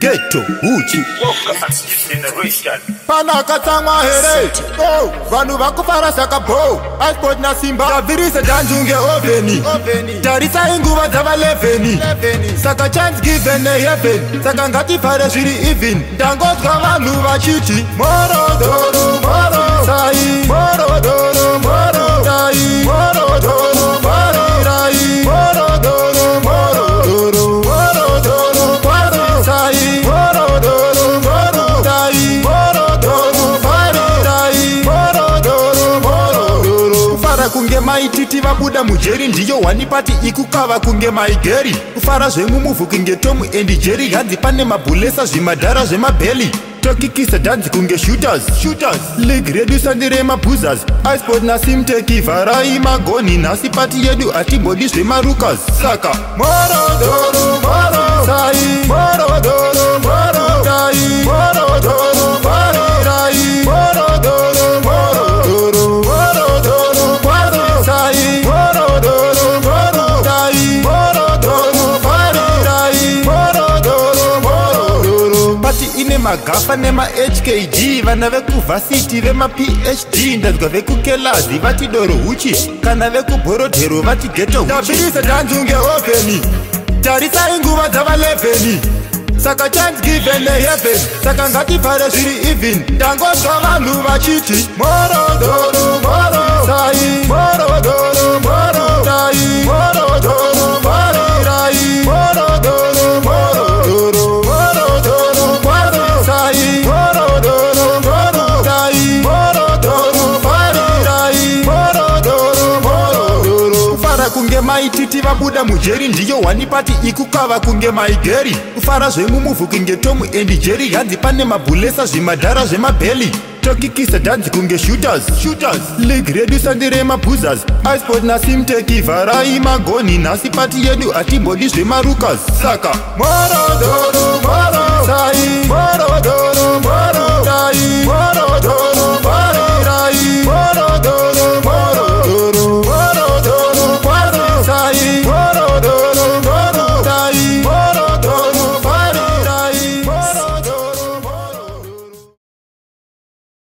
geto uchi pano akatsamwa here o oh, vanhu vakufara zakabo asport nasimba yavhirisa dhanzunge oveni tarisai nguva dzava 11 saka chance given neheven saka ngativhare zviri even ndangodzwa vanhu vachiti morodoro kunge maiti tivabuda mujeri ndiyo hwanipati ikukava kunge maigeri kufara zvemumuvhuki ngetom and jeri hanzi pane mabhulesa zvimadhara zvemabheli tokikisa dhanzi kunge shooters shooters league redu sandiremabuzers isport nasimteki vharai magoni nhasi pati yedu hatimbodi zvemarukas saka morodo vagafa nemahkd vana vekuvhasiti vemaphd ndanzwa vekukelazi vati doro huchi kana vekubhorodhero vati geto tabirisa tanzunge openi tarisai nguva dzavaleveni saka chansgivenehevhen saka ngatibhare zviri evhen tangozva vanhu vachiti morodoruu kunge maititi vabuda mujeri ndiyo hwanipati iku kwava kunge maigeri kufara zvemumuvhuki ngetomu and jeri hanzi pane mabhulesa zvimadhara zvemabheli tokikisa dhanzi kunge shooters shooters league redu sandiremabuzers isport nasimteki vharai magoni nhasi pati yedu hatimbodi zvemarukas saka mwaradoro mwara